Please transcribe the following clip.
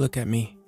Look at me.